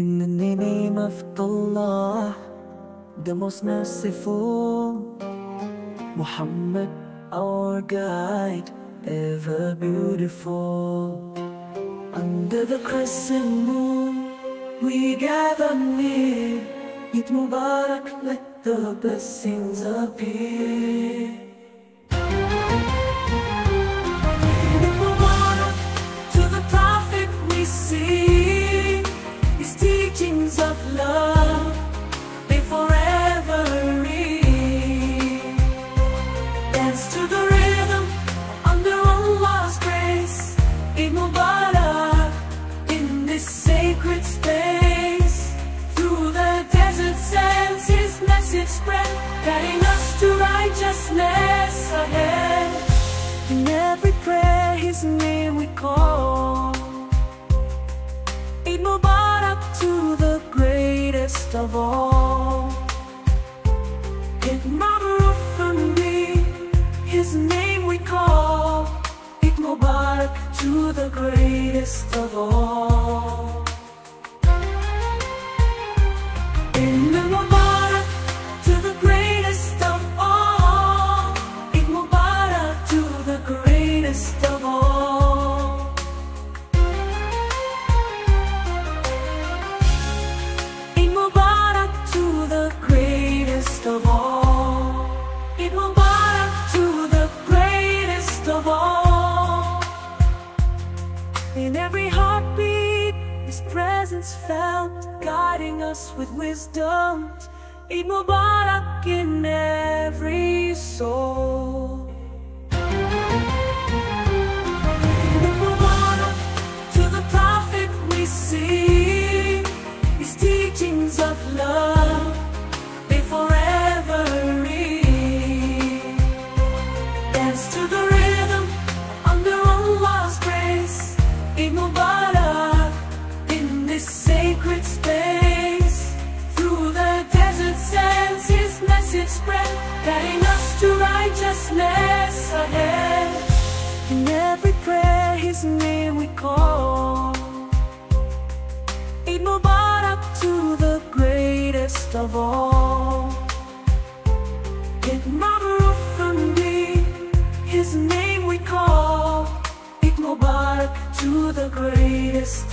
In the name of Allah, the most merciful, Muhammad, our guide, ever beautiful. Under the crescent moon, we gather near. Eid Mubarak, let the blessings appear. Guiding us to righteousness ahead. In every prayer, His name we call. In every heartbeat, His presence felt, guiding us with wisdom. Eid Mubarak in every soul. This sacred space. Through the desert sands, His message spread, guiding us to righteousness ahead. In every prayer, His name we call. Eid Mubarak to the greatest of all. Eid Mubarak for me, His name we call. Eid Mubarak to the greatest.